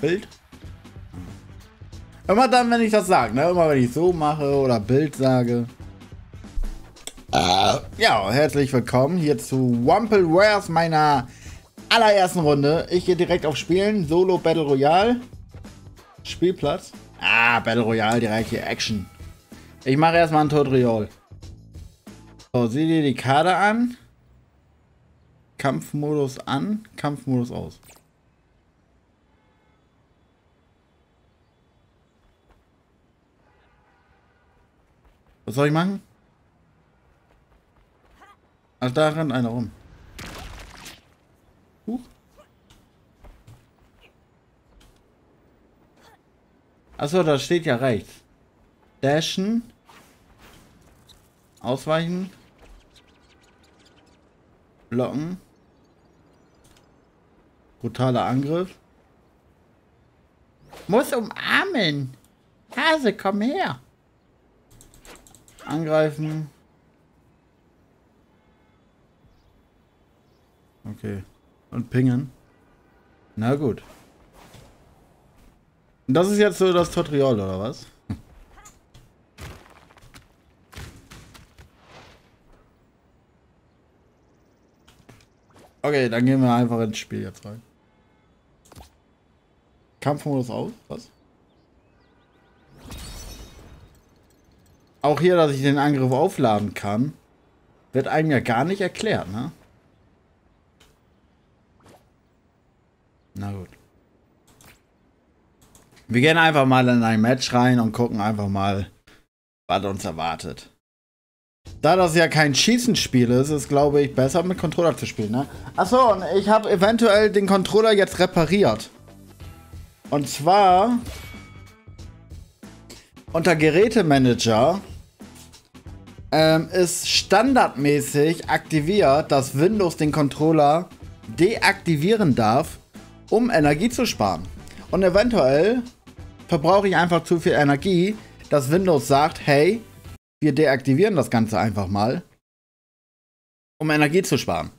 Bild. Immer dann, wenn ich das sage, ne? Immer wenn ich so mache oder Bild sage. Äh, ja, herzlich willkommen hier zu Wumple Wares, meiner allerersten Runde. Ich gehe direkt auf Spielen. Solo Battle Royale. Spielplatz. Ah, Battle Royale, direkt hier Action. Ich mache erstmal ein Tutorial. So, sieh dir die Karte an. Kampfmodus an, Kampfmodus aus. Was soll ich machen? Ach, da rennt einer rum. Huch. Achso, da steht ja rechts. Dashen. Ausweichen. Blocken. Brutaler Angriff. Muss umarmen. Hase, komm her. Angreifen. Okay. Und pingen. Na gut. Und das ist jetzt so das Tutorial, oder was? Okay, dann gehen wir einfach ins Spiel jetzt rein. Kampfmodus aus? Was? Auch hier, dass ich den Angriff aufladen kann, wird einem ja gar nicht erklärt, ne? Na gut. Wir gehen einfach mal in ein Match rein und gucken einfach mal, was uns erwartet. Da das ja kein Schießenspiel ist, ist glaube ich besser mit Controller zu spielen, ne? Achso, und ich habe eventuell den Controller jetzt repariert. Und zwar unter Gerätemanager ähm, ist standardmäßig aktiviert, dass Windows den Controller deaktivieren darf, um Energie zu sparen. Und eventuell verbrauche ich einfach zu viel Energie, dass Windows sagt, hey, wir deaktivieren das Ganze einfach mal, um Energie zu sparen.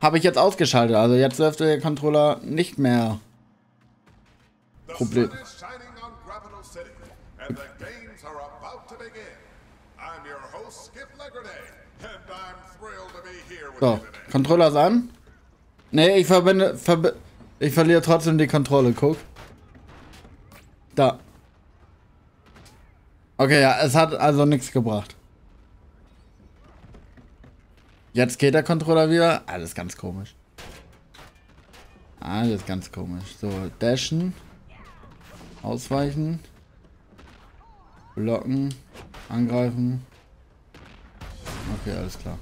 Habe ich jetzt ausgeschaltet, also jetzt dürfte der Controller nicht mehr Problem. So, Controller ist an. Nee, ich verbinde, verbi ich verliere trotzdem die Kontrolle, guck. Da. Okay, ja, es hat also nichts gebracht. Jetzt geht der Controller wieder. Alles ganz komisch. Alles ganz komisch. So, dashen. Ausweichen. Blocken. Angreifen. Okay, alles klar.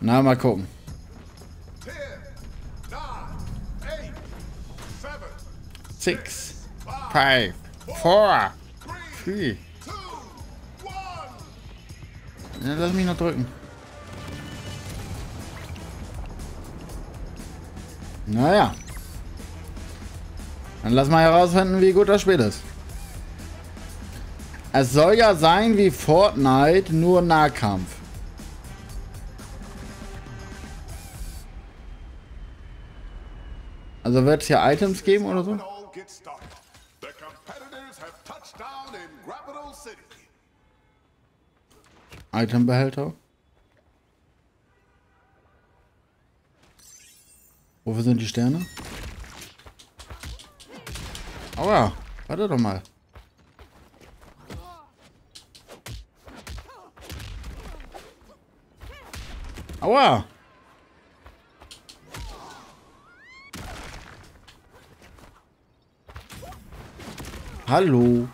Na, mal gucken. Six, five, four, three. Ja, lass mich noch drücken. Naja. Dann lass mal herausfinden, wie gut das Spiel ist. Es soll ja sein wie Fortnite, nur Nahkampf. Also wird es hier Items geben oder so? Itembehälter. Wofür sind die Sterne? Aua, warte doch mal. Aua! Hallo.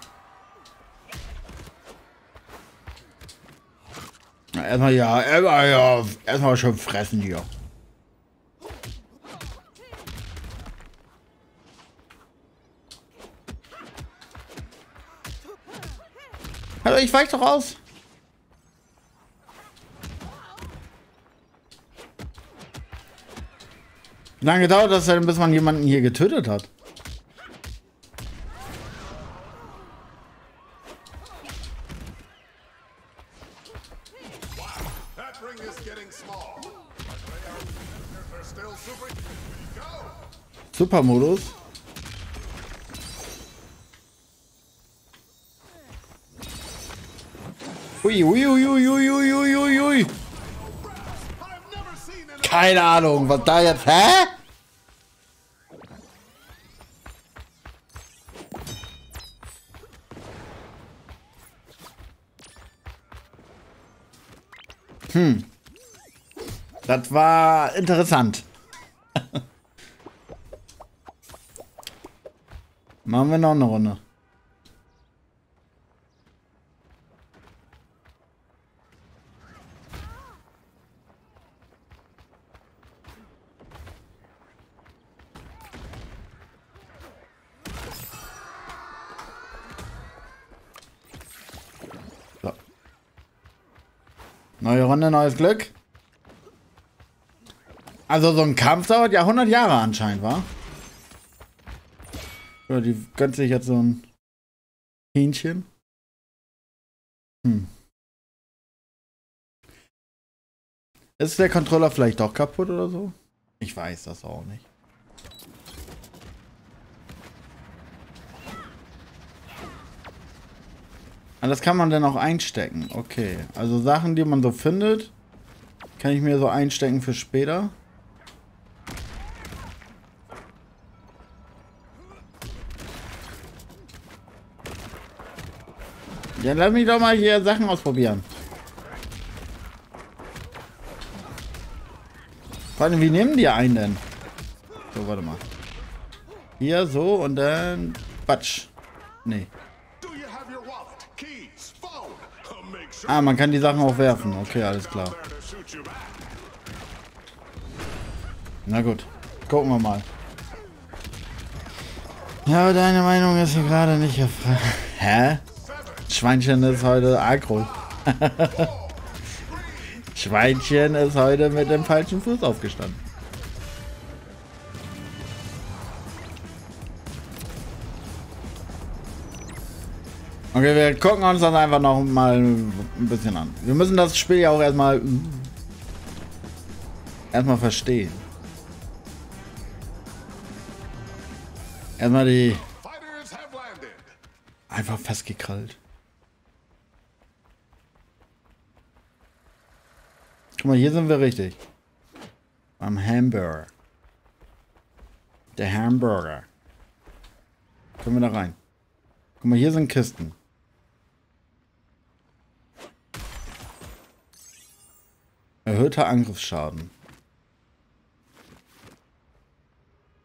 Erstmal ja, erstmal ja, erstmal schon fressen hier. Hallo, ich weich doch aus. Lange dauert das denn, bis man jemanden hier getötet hat? Supermodus. Ui, ui, ui, Keine Ahnung, was da jetzt. Hä? Hm. Das war interessant. Machen wir noch eine Runde. Runde, neues Glück. Also so ein Kampf dauert ja 100 Jahre anscheinend, wa? Oder die gönnt sich jetzt so ein Hähnchen. Hm. Ist der Controller vielleicht doch kaputt oder so? Ich weiß das auch nicht. Und das kann man dann auch einstecken. Okay. Also Sachen, die man so findet, kann ich mir so einstecken für später. Ja, lass mich doch mal hier Sachen ausprobieren. Vor allem, wie nehmen die einen denn? So, warte mal. Hier, so und dann... Batsch. Nee. Ah, man kann die Sachen auch werfen. Okay, alles klar. Na gut. Gucken wir mal. Ja, deine Meinung ist hier gerade nicht gefragt. Hä? Schweinchen ist heute aggro. Schweinchen ist heute mit dem falschen Fuß aufgestanden. Okay, wir gucken uns das einfach noch mal ein bisschen an. Wir müssen das Spiel ja auch erstmal erstmal verstehen. Erstmal die einfach festgekrallt. Guck mal, hier sind wir richtig. Beim Hamburger. Der Hamburger. Können wir da rein? Guck mal, hier sind Kisten. Erhöhter Angriffsschaden.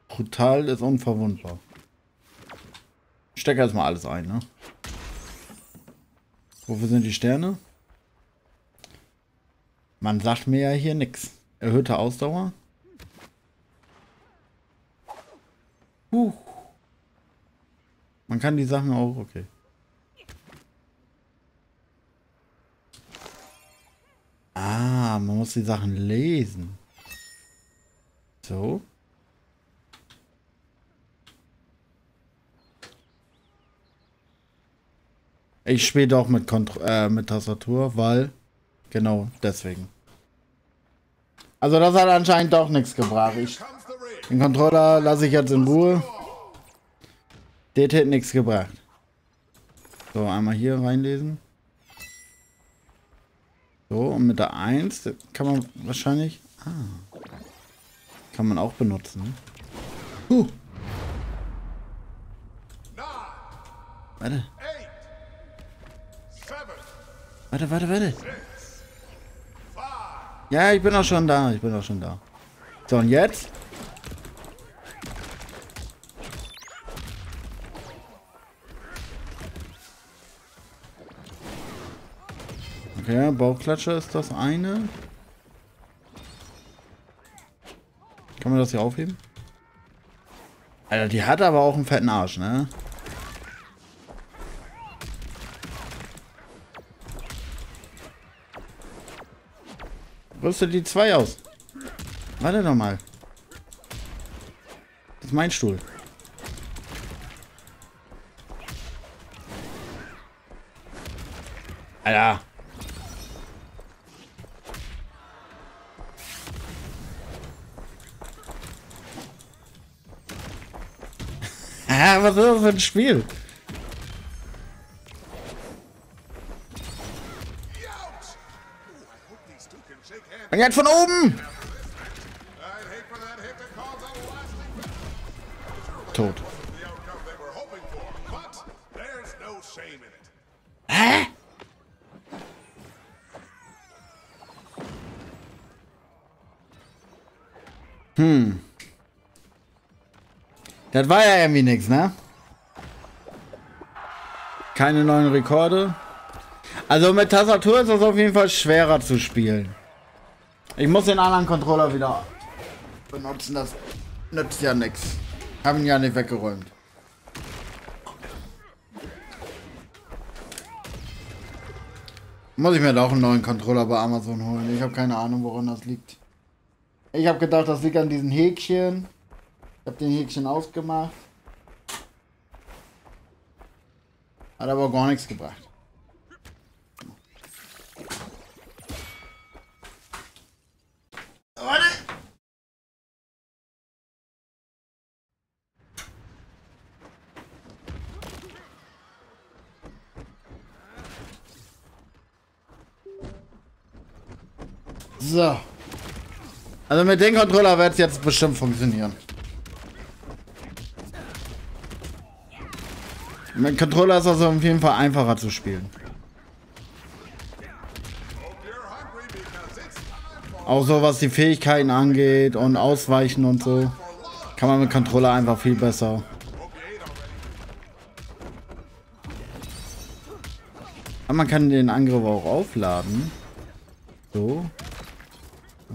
Brutal ist unverwundbar. Stecke erstmal alles ein, ne? Wofür sind die Sterne? Man sagt mir ja hier nichts. Erhöhte Ausdauer. Huh. Man kann die Sachen auch, okay. Man muss die Sachen lesen. So. Ich spiele doch mit, Kont äh, mit Tastatur, weil... Genau, deswegen. Also das hat anscheinend doch nichts gebracht. Ich, den Controller lasse ich jetzt in Ruhe. Der hätte nichts gebracht. So, einmal hier reinlesen. So, und mit der 1 kann man wahrscheinlich... Ah, kann man auch benutzen. Huh. Warte. Warte, warte, warte. Ja, ich bin auch schon da. Ich bin auch schon da. So, und jetzt? Okay, Bauchklatsche ist das eine. Kann man das hier aufheben? Alter, die hat aber auch einen fetten Arsch, ne? Rüste die zwei aus. Warte doch mal. Das ist mein Stuhl. Alter. Was ist das für ein Spiel? Und jetzt von oben! Das war ja irgendwie nichts, ne? Keine neuen Rekorde. Also mit Tastatur ist das auf jeden Fall schwerer zu spielen. Ich muss den anderen Controller wieder benutzen, das nützt ja nichts. Haben ihn ja nicht weggeräumt. Muss ich mir doch einen neuen Controller bei Amazon holen. Ich habe keine Ahnung, woran das liegt. Ich habe gedacht, das liegt an diesen Häkchen. Ich habe den Häkchen ausgemacht. Hat aber gar nichts gebracht. Warte. So. Also mit dem Controller wird es jetzt bestimmt funktionieren. Mit Controller ist also auf jeden Fall einfacher zu spielen. Auch so was die Fähigkeiten angeht und Ausweichen und so. Kann man mit Controller einfach viel besser. Aber man kann den Angriff auch aufladen. So.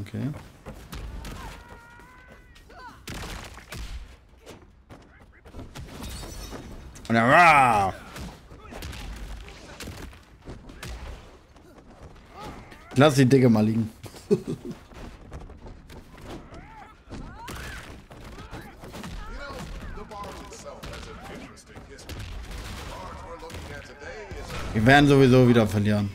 Okay. Und dann, rah! Lass die Dicke mal liegen. Wir werden sowieso wieder verlieren.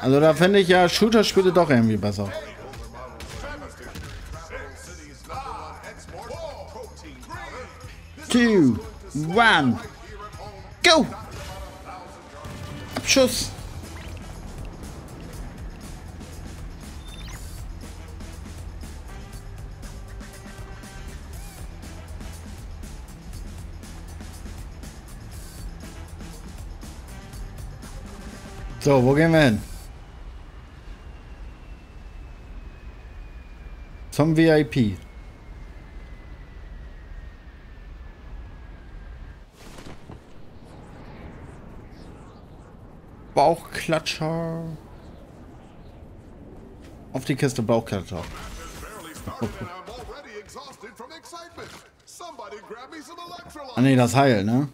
Also da finde ich ja Shooter-Spiele doch irgendwie besser. Two, one, go! Abschuss! So, wo gehen wir hin? Zum VIP. Bauchklatscher. Auf die Kiste Bauchklatscher. ah ne, das Heil, ne?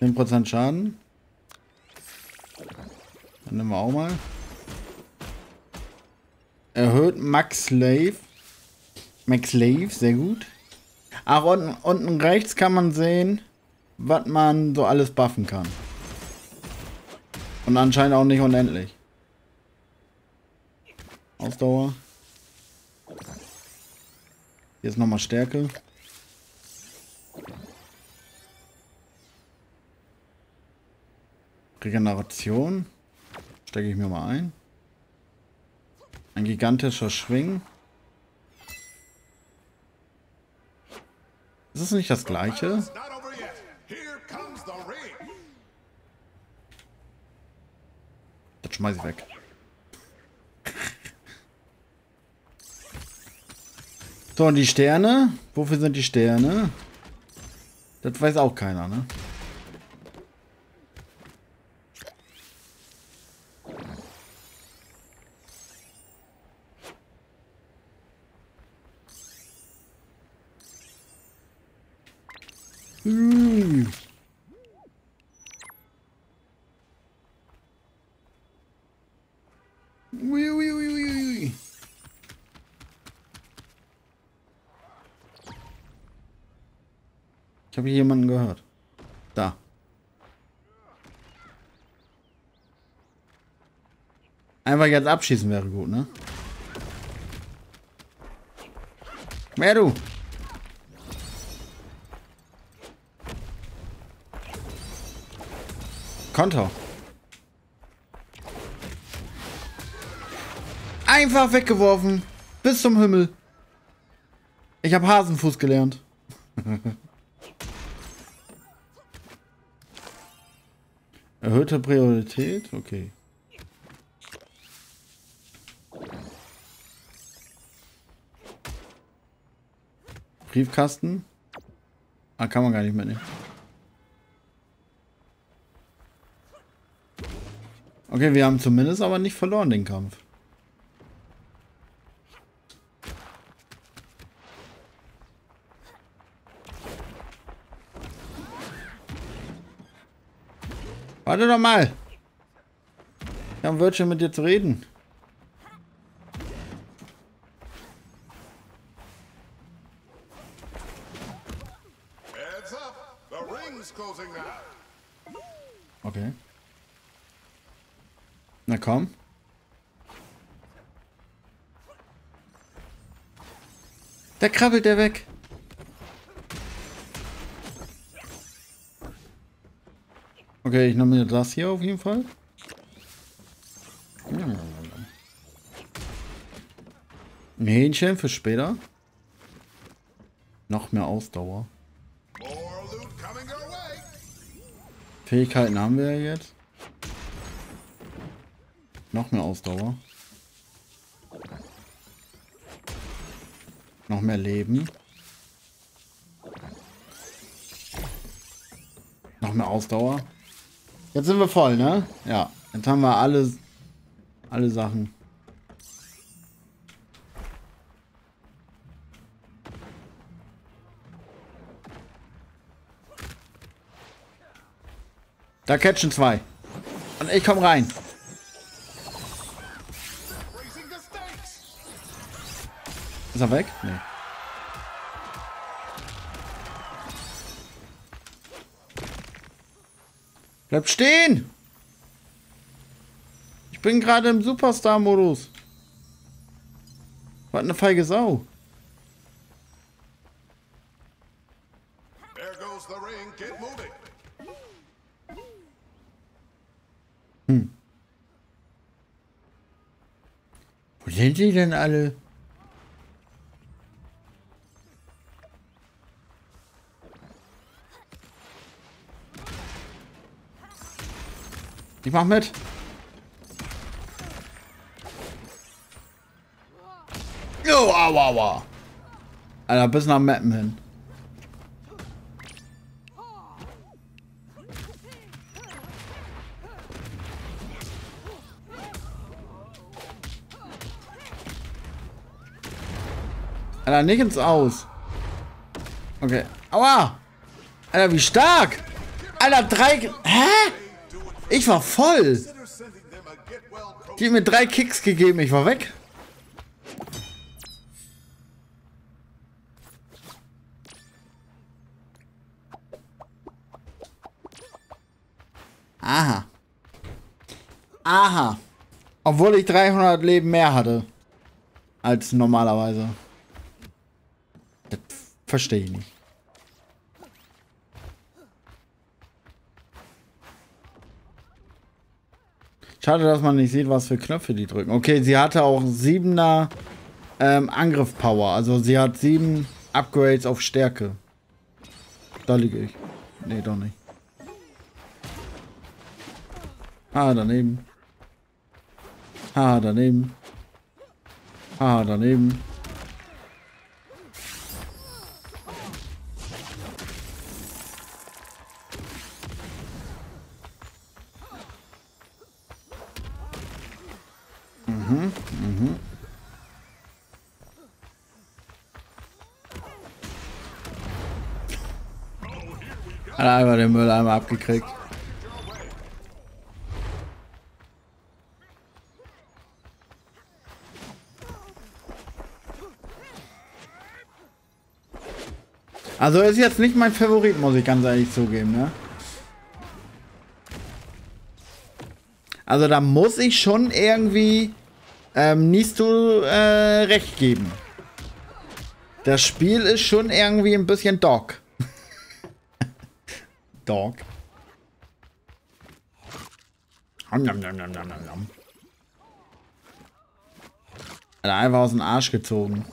10% Schaden. Dann nehmen wir auch mal. Erhöht Max Slave. Max Slave, sehr gut. Ach, unten, unten rechts kann man sehen, was man so alles buffen kann. Und anscheinend auch nicht unendlich. Ausdauer. Hier ist nochmal Stärke. Regeneration. Stecke ich mir mal ein. Ein gigantischer Schwing. Ist es nicht das gleiche? Schmeiß ich weg. So, und die Sterne? Wofür sind die Sterne? Das weiß auch keiner, ne? Hm. Ui, ui, ui, ui. Ich habe jemanden gehört. Da. Einfach jetzt abschießen wäre gut, ne? Mehr du. Konter. Einfach weggeworfen. Bis zum Himmel. Ich habe Hasenfuß gelernt. Erhöhte Priorität? Okay. Briefkasten? Ah, kann man gar nicht mitnehmen. Okay, wir haben zumindest aber nicht verloren den Kampf. Warte doch mal. Ich habe ein Wörtchen mit dir zu reden. Okay. Na komm. Da krabbelt der weg. Okay, ich nehme mir das hier auf jeden Fall. Ein Hähnchen für später. Noch mehr Ausdauer. Fähigkeiten haben wir ja jetzt. Noch mehr Ausdauer. Noch mehr Leben. Noch mehr Ausdauer. Jetzt sind wir voll, ne? Ja. Jetzt haben wir alle, alle Sachen. Da catchen zwei. Und ich komm rein. Ist er weg? Nee. Bleib stehen! Ich bin gerade im Superstar-Modus. Was eine feige Sau. Hm. Wo sind die denn alle? Ich mach mit. Jo, aua, aua. Alter, bis nach Mappen hin. Alter, nicht ins Aus. Okay. Aua! Alter, wie stark! Alter, drei... Hä? Ich war voll. Die hat mir drei Kicks gegeben. Ich war weg. Aha. Aha. Obwohl ich 300 Leben mehr hatte. Als normalerweise. Das verstehe ich nicht. Schade, dass man nicht sieht, was für Knöpfe die drücken. Okay, sie hatte auch 7er ähm, Angriff-Power. Also sie hat 7 Upgrades auf Stärke. Da liege ich. Nee, doch nicht. Ah, daneben. Ah, daneben. Ah, daneben. Hat er einfach den Mülleimer abgekriegt. Also ist jetzt nicht mein Favorit, muss ich ganz ehrlich zugeben, ne? Also da muss ich schon irgendwie ähm, Nisto äh, recht geben. Das Spiel ist schon irgendwie ein bisschen Dog. Dog. Nom, nom, nom, nom, nom, nom. Einfach aus dem Arsch gezogen.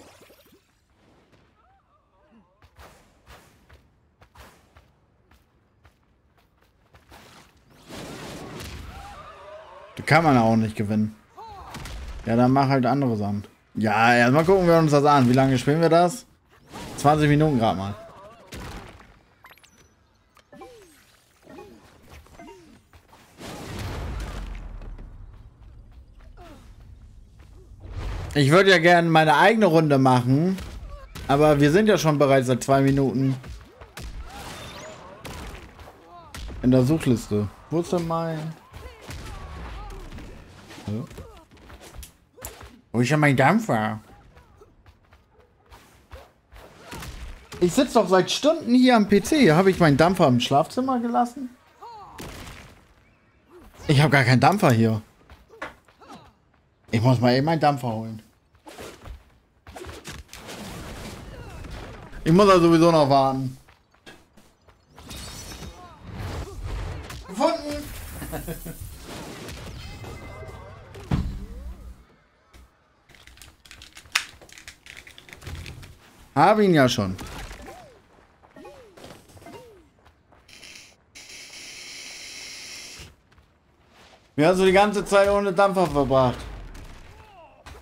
Die kann man auch nicht gewinnen. Ja, dann mach halt andere Sachen. Ja, erstmal gucken wir uns das an. Wie lange spielen wir das? 20 Minuten gerade mal. Ich würde ja gerne meine eigene Runde machen. Aber wir sind ja schon bereits seit zwei Minuten in der Suchliste. Wo ist denn mein... Wo ist denn mein Dampfer? Ich sitze doch seit Stunden hier am PC. Habe ich meinen Dampfer im Schlafzimmer gelassen? Ich habe gar keinen Dampfer hier. Ich muss mal eben meinen Dampfer holen. Ich muss da sowieso noch warten. Gefunden! Hab ihn ja schon. Wie hast du die ganze Zeit ohne Dampfer verbracht?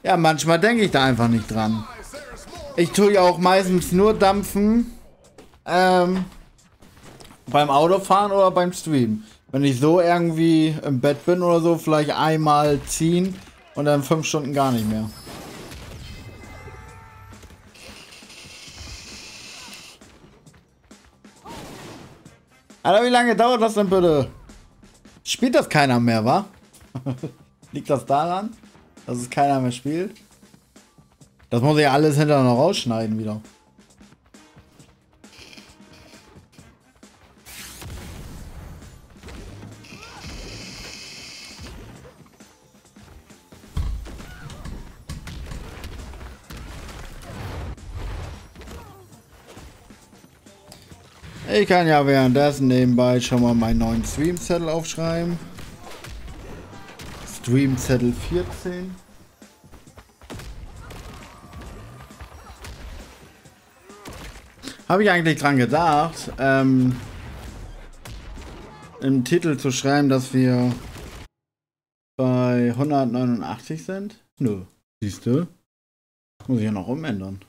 Ja, manchmal denke ich da einfach nicht dran. Ich tue ja auch meistens nur dampfen. Ähm, beim Autofahren oder beim Stream. Wenn ich so irgendwie im Bett bin oder so, vielleicht einmal ziehen und dann fünf Stunden gar nicht mehr. Alter, wie lange dauert das denn bitte? Spielt das keiner mehr, wa? Liegt das daran, dass es keiner mehr spielt? Das muss ich ja alles hinterher noch rausschneiden wieder. Ich kann ja währenddessen nebenbei schon mal meinen neuen Stream-Zettel aufschreiben. Stream-Zettel 14. Habe ich eigentlich dran gedacht, ähm, im Titel zu schreiben, dass wir bei 189 sind? Nö. Siehst du? Muss ich ja noch umändern.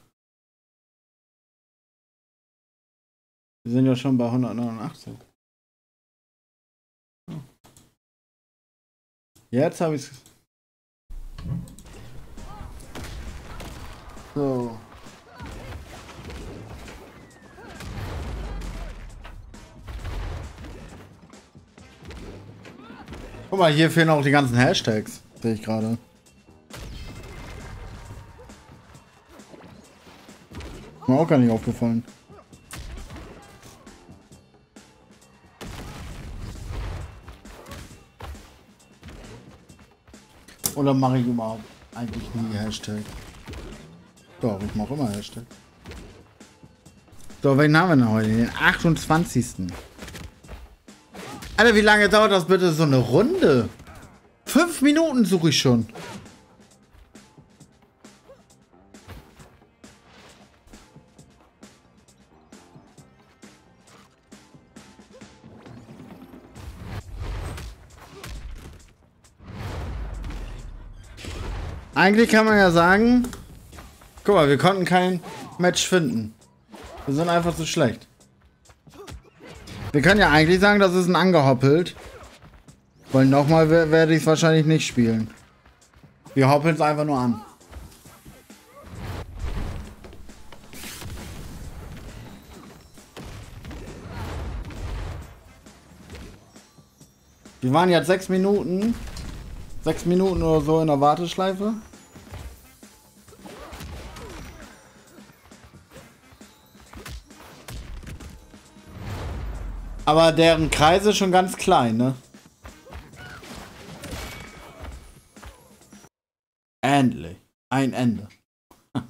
Wir sind ja schon bei 189. Jetzt habe ich. So. Guck mal, hier fehlen auch die ganzen Hashtags. Sehe ich gerade. Mir auch gar nicht aufgefallen. Oder mache ich überhaupt eigentlich nie Hashtag? Doch, ich mache immer Hashtag. So, wen haben wir denn heute? Den 28. Alter, wie lange dauert das bitte so eine Runde? Fünf Minuten suche ich schon. Eigentlich kann man ja sagen, guck mal, wir konnten kein Match finden. Wir sind einfach zu schlecht. Wir können ja eigentlich sagen, das ist ein angehoppelt. Weil nochmal werde ich es wahrscheinlich nicht spielen. Wir hoppeln es einfach nur an. Wir waren jetzt sechs Minuten. Sechs Minuten oder so in der Warteschleife. Aber deren Kreise schon ganz klein, ne? Endlich. Ein Ende.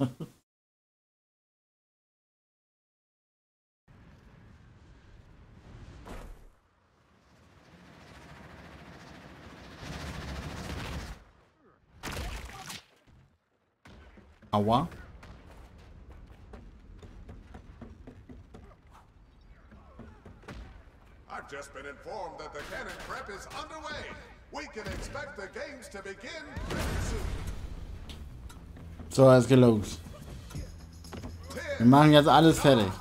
Aua. Been informed that the cannon prep is underway. We can expect the games to begin soon. So, es geht los. Wir machen jetzt alles fertig.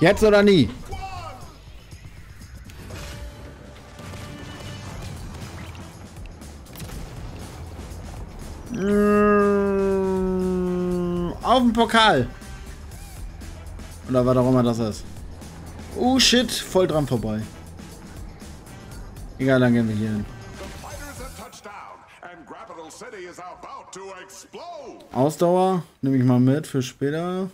Jetzt oder nie? Auf den Pokal. Oder was auch immer das ist. Oh shit, voll dran vorbei. Egal, dann gehen wir hier hin. Ausdauer nehme ich mal mit für später.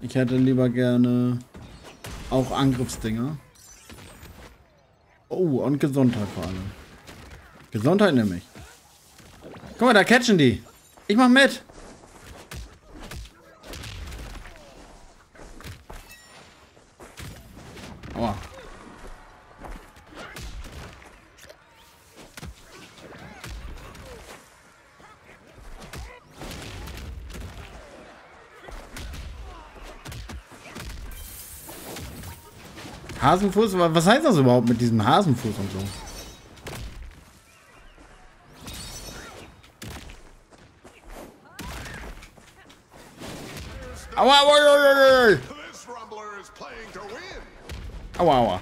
Ich hätte lieber gerne auch Angriffsdinger. Oh, und Gesundheit vor allem. Gesundheit nehme ich. Guck mal, da catchen die. Ich mach mit. Hasenfuß? Wa- Was heißt das überhaupt mit diesem Hasenfuß und so? Aua, aua, aua, aua, aua. This Rumbler is playing to win. Aua,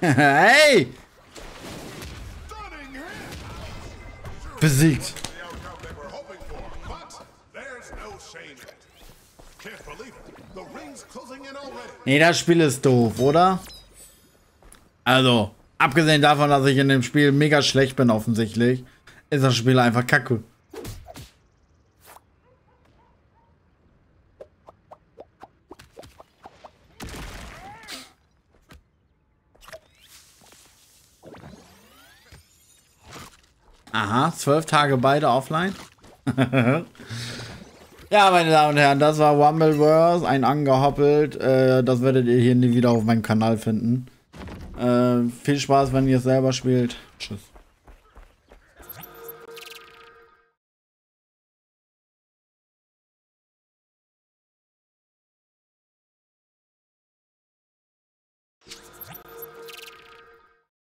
hey! Besiegt. Nee, das Spiel ist doof, oder? Also, abgesehen davon, dass ich in dem Spiel mega schlecht bin, offensichtlich, ist das Spiel einfach kacke. Aha, zwölf Tage beide offline. Ja, meine Damen und Herren, das war Rumbleverse, ein angehoppelt. Äh, das werdet ihr hier nie wieder auf meinem Kanal finden. Äh, viel Spaß, wenn ihr es selber spielt. Tschüss.